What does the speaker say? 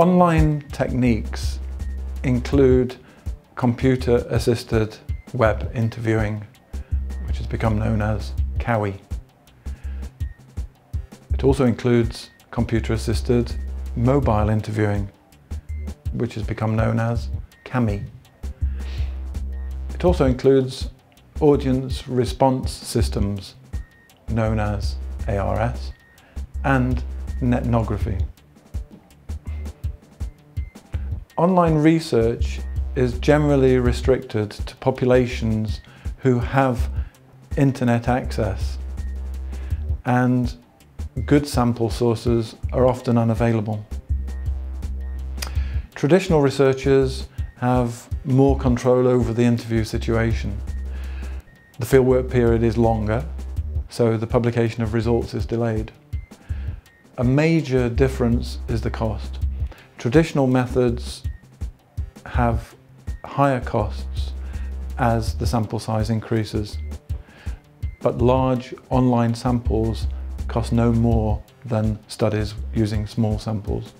Online techniques include computer-assisted web interviewing, which has become known as CAWI. It also includes computer-assisted mobile interviewing, which has become known as CAMI. It also includes audience response systems, known as ARS, and netnography. Online research is generally restricted to populations who have internet access and good sample sources are often unavailable. Traditional researchers have more control over the interview situation. The fieldwork period is longer, so the publication of results is delayed. A major difference is the cost. Traditional methods have higher costs as the sample size increases. But large online samples cost no more than studies using small samples.